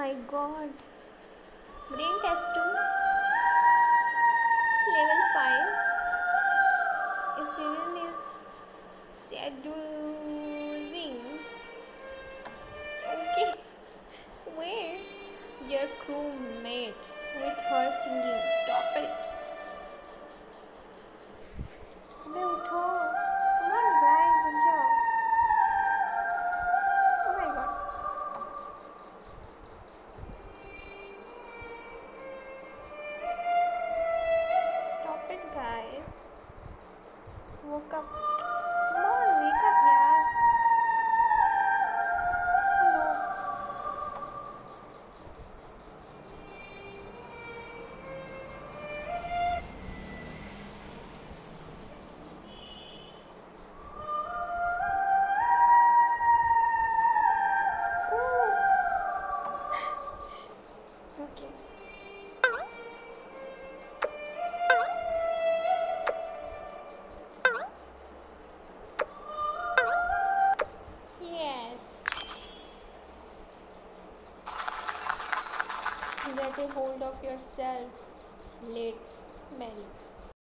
my god. Brain test 2. Level 5. A siren is seducing. Okay. Where? Your crewmates with her singing. Stop it. 我干？Get a hold of yourself. Let's marry.